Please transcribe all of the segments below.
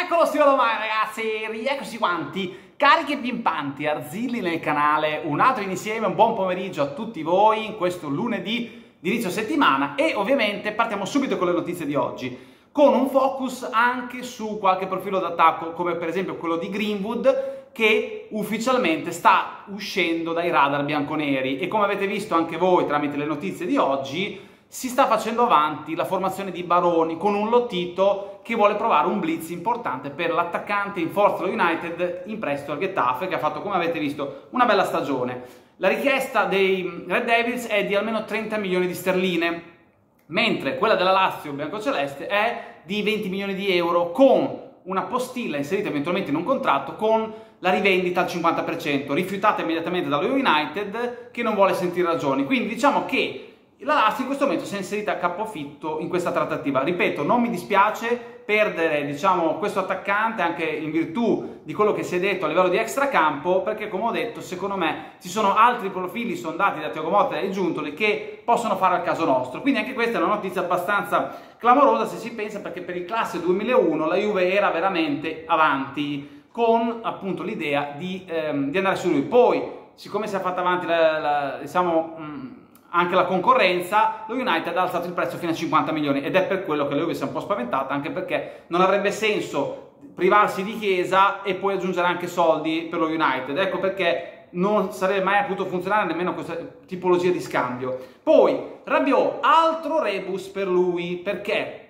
Eccolo stile domani ragazzi, rieccoci quanti, carichi e pimpanti, arzilli nel canale, un altro insieme, un buon pomeriggio a tutti voi in questo lunedì di inizio settimana. E ovviamente partiamo subito con le notizie di oggi, con un focus anche su qualche profilo d'attacco come per esempio quello di Greenwood che ufficialmente sta uscendo dai radar bianconeri. E come avete visto anche voi tramite le notizie di oggi si sta facendo avanti la formazione di Baroni con un Lottito che vuole provare un blitz importante per l'attaccante in forza United in prestito al Getafe che ha fatto come avete visto una bella stagione. La richiesta dei Red Devils è di almeno 30 milioni di sterline mentre quella della Lazio biancoceleste è di 20 milioni di euro con una postilla inserita eventualmente in un contratto con la rivendita al 50%, rifiutata immediatamente dallo United che non vuole sentire ragioni. Quindi diciamo che la Lazio in questo momento si è inserita a capofitto in questa trattativa. Ripeto, non mi dispiace perdere diciamo, questo attaccante anche in virtù di quello che si è detto a livello di extracampo, perché come ho detto, secondo me ci sono altri profili sondati da Tiago Motta e Giuntoli che possono fare al caso nostro. Quindi anche questa è una notizia abbastanza clamorosa se si pensa perché per il classe 2001 la Juve era veramente avanti con appunto l'idea di, ehm, di andare su lui. Poi, siccome si è fatta avanti la, la diciamo... Mh, mm, anche la concorrenza, lo United ha alzato il prezzo fino a 50 milioni ed è per quello che Juve si è un po' spaventata, anche perché non avrebbe senso privarsi di Chiesa e poi aggiungere anche soldi per lo United. Ecco perché non sarebbe mai potuto funzionare nemmeno questa tipologia di scambio. Poi, Rabiot, altro rebus per lui, perché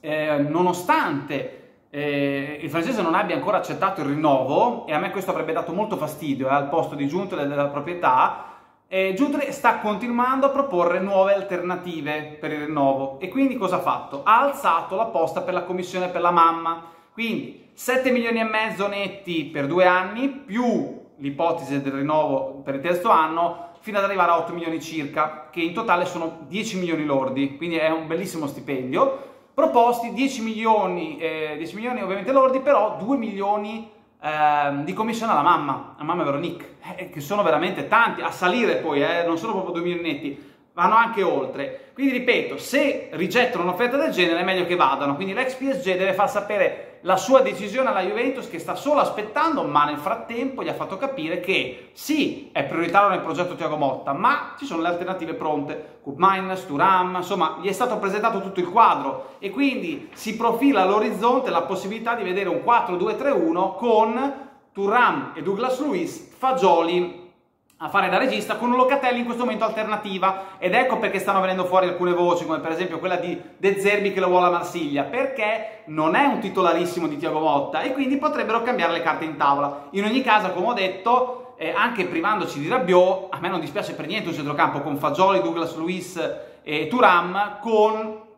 eh, nonostante eh, il francese non abbia ancora accettato il rinnovo, e a me questo avrebbe dato molto fastidio eh, al posto di giunta della proprietà, eh, Giuntoli sta continuando a proporre nuove alternative per il rinnovo e quindi cosa ha fatto? Ha alzato la posta per la commissione per la mamma, quindi 7 milioni e mezzo netti per due anni più l'ipotesi del rinnovo per il terzo anno fino ad arrivare a 8 milioni circa, che in totale sono 10 milioni lordi, quindi è un bellissimo stipendio. Proposti 10 milioni, eh, 10 milioni ovviamente lordi, però 2 milioni eh, di commissione alla mamma, a mamma Veronique, eh, che sono veramente tanti, a salire poi, eh, non sono proprio 2 milioni netti, vanno anche oltre. Quindi ripeto, se rigettano un'offerta del genere è meglio che vadano, quindi l'ex PSG deve far sapere la sua decisione alla Juventus che sta solo aspettando, ma nel frattempo gli ha fatto capire che sì, è prioritario nel progetto Tiago Motta, ma ci sono le alternative pronte, Kupmines, Turam, insomma, gli è stato presentato tutto il quadro. E quindi si profila all'orizzonte la possibilità di vedere un 4-2-3-1 con Turam e Douglas Luiz, Fagioli a fare da regista con un Locatelli in questo momento alternativa. Ed ecco perché stanno venendo fuori alcune voci come per esempio quella di De Zerbi che lo vuole a Marsiglia perché non è un titolarissimo di Tiago Motta e quindi potrebbero cambiare le carte in tavola. In ogni caso come ho detto eh, anche privandoci di Rabiot a me non dispiace per niente un centrocampo con Fagioli, Douglas Luiz e Turam con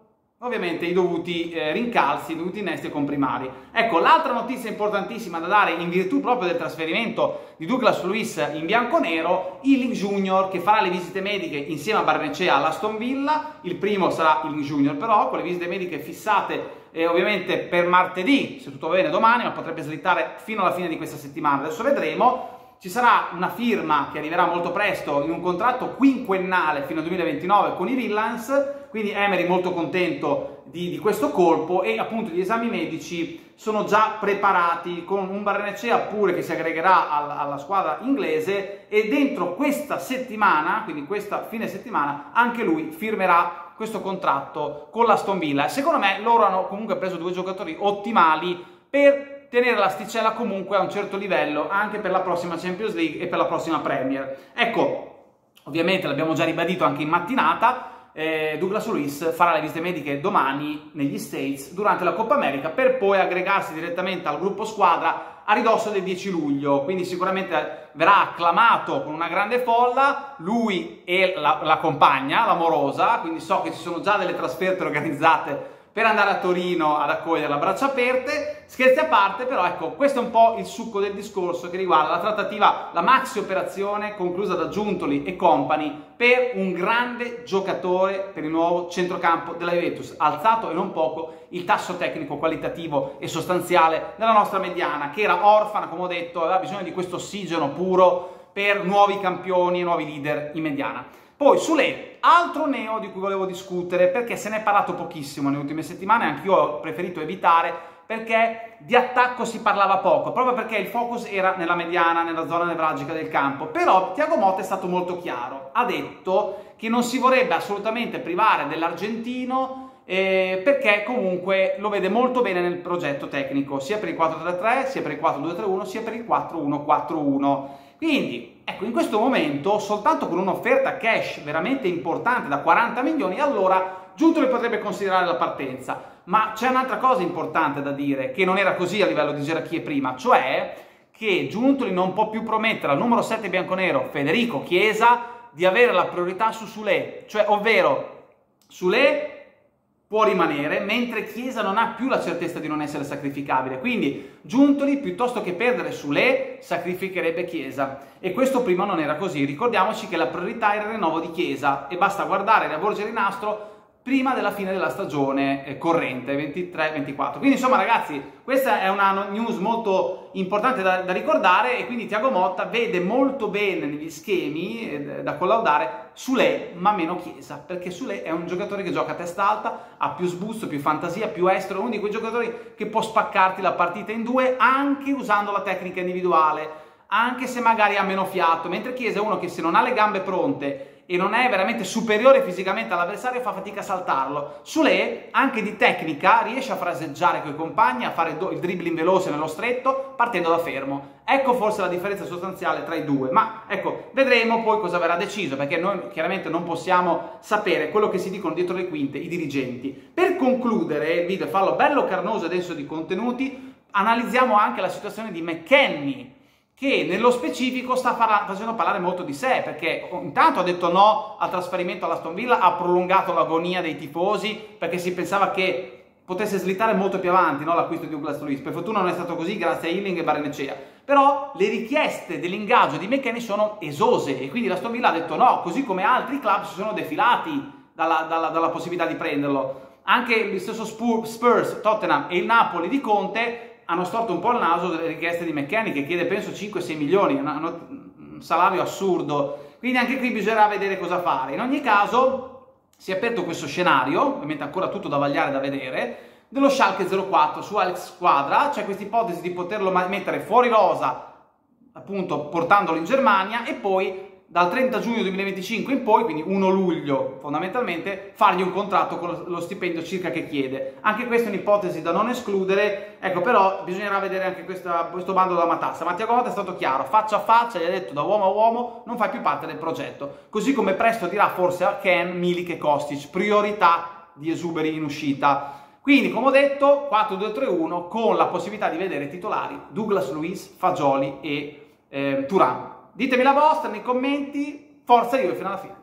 ovviamente i dovuti eh, rincalzi, i dovuti innesti e comprimari. Ecco, l'altra notizia importantissima da dare in virtù proprio del trasferimento di Douglas Luiz in bianco-nero, Ealing Junior che farà le visite mediche insieme a Barnecea all'Aston Villa, il primo sarà Ealing Junior però, con le visite mediche fissate eh, ovviamente per martedì, se tutto va bene domani, ma potrebbe slittare fino alla fine di questa settimana, adesso vedremo. Ci sarà una firma che arriverà molto presto in un contratto quinquennale fino al 2029 con i Villans quindi Emery molto contento di, di, questo colpo e appunto gli esami medici sono già preparati con un Barrenecea pure che si aggregherà alla, alla squadra inglese e dentro questa settimana, quindi questa fine settimana, anche lui firmerà questo contratto con l'Aston Villa. Secondo me loro hanno comunque preso due giocatori ottimali per tenere l'asticella comunque a un certo livello anche per la prossima Champions League e per la prossima Premier. Ecco, ovviamente l'abbiamo già ribadito anche in mattinata, eh, Douglas Luiz farà le visite mediche domani negli States durante la Coppa America per poi aggregarsi direttamente al gruppo squadra a ridosso del 10 luglio, quindi sicuramente verrà acclamato con una grande folla, lui e la, la compagna, l'amorosa, quindi so che ci sono già delle trasferte organizzate per andare a Torino ad accogliere a braccia aperte. Scherzi a parte, però ecco, questo è un po' il succo del discorso che riguarda la trattativa, la maxi operazione conclusa da Giuntoli e compagni per un grande giocatore per il nuovo centrocampo della Juventus, alzato e non poco il tasso tecnico qualitativo e sostanziale della nostra mediana, che era orfana, come ho detto, aveva bisogno di questo ossigeno puro per nuovi campioni e nuovi leader in mediana. Poi Sule, altro neo di cui volevo discutere perché se ne è parlato pochissimo nelle ultime settimane, anche io ho preferito evitare perché di attacco si parlava poco, proprio perché il focus era nella mediana, nella zona nevralgica del campo. Però Tiago Motta è stato molto chiaro, ha detto che non si vorrebbe assolutamente privare dell'argentino eh, perché comunque lo vede molto bene nel progetto tecnico, sia per il 4-3-3, sia per il 4-2-3-1, sia per il 4-1-4-1. Quindi, ecco, in questo momento, soltanto con un'offerta cash veramente importante da 40 milioni, allora Giuntoli potrebbe considerare la partenza. Ma c'è un'altra cosa importante da dire, che non era così a livello di gerarchie prima, cioè che Giuntoli non può più promettere al numero 7 bianconero Federico Chiesa di avere la priorità su Sule, cioè ovvero Sule può rimanere, mentre Chiesa non ha più la certezza di non essere sacrificabile. Quindi Giuntoli, piuttosto che perdere Sule, sacrificherebbe Chiesa. E questo prima non era così. Ricordiamoci che la priorità era il rinnovo di Chiesa e basta guardare la Borgia di Nastro prima della fine della stagione eh, corrente 23-24. Quindi insomma ragazzi, questa è una news molto importante da, da, ricordare e quindi Tiago Motta vede molto bene negli schemi eh, da collaudare Sule ma meno Chiesa, perché Sule è un giocatore che gioca a testa alta, ha più sbuzzo, più fantasia, più estero, uno di quei giocatori che può spaccarti la partita in due anche usando la tecnica individuale, anche se magari ha meno fiato, mentre Chiesa è uno che se non ha le gambe pronte e non è veramente superiore fisicamente all'avversario fa fatica a saltarlo. Sule, anche di tecnica, riesce a fraseggiare con i compagni, a fare il dribbling veloce nello stretto, partendo da fermo. Ecco forse la differenza sostanziale tra i due, ma ecco, vedremo poi cosa verrà deciso, perché noi chiaramente non possiamo sapere quello che si dicono dietro le quinte i dirigenti. Per concludere il video, farlo bello carnoso e denso di contenuti, analizziamo anche la situazione di McKenny, che nello specifico sta facendo parlare molto di sé, perché intanto ha detto no al trasferimento all'Aston Villa, ha prolungato l'agonia dei tifosi, perché si pensava che potesse slittare molto più avanti no, l'acquisto di Douglas Luiz. Per fortuna non è stato così grazie a Hilling e Barenecea. Però le richieste dell'ingaggio di McKenny sono esose e quindi l'Aston Villa ha detto no, così come altri club si sono defilati dalla, dalla, dalla possibilità di prenderlo. Anche lo stesso Spurs, Tottenham e il Napoli di Conte hanno storto un po' il naso delle richieste di McKenny che chiede penso 5-6 milioni, un salario assurdo, quindi anche qui bisognerà vedere cosa fare. In ogni caso si è aperto questo scenario, ovviamente ancora tutto da vagliare da vedere, dello Schalke 04 su Alex Squadra, c'è questa ipotesi di poterlo mettere fuori rosa, appunto portandolo in Germania e poi dal 30 giugno 2025 in poi, quindi 1 luglio fondamentalmente, fargli un contratto con lo stipendio circa che chiede. Anche questa è un'ipotesi da non escludere, ecco però bisognerà vedere anche questa, questo bando della matassa. Mattia Gotta è stato chiaro, faccia a faccia, gli ha detto da uomo a uomo, non fai più parte del progetto. Così come presto dirà forse a Ken, Milik e Kostic, priorità di esuberi in uscita. Quindi, come ho detto, 4-2-3-1 con la possibilità di vedere titolari Douglas Luiz, Fagioli e eh, Turan. Ditemi la vostra nei commenti, forza io fino alla fine.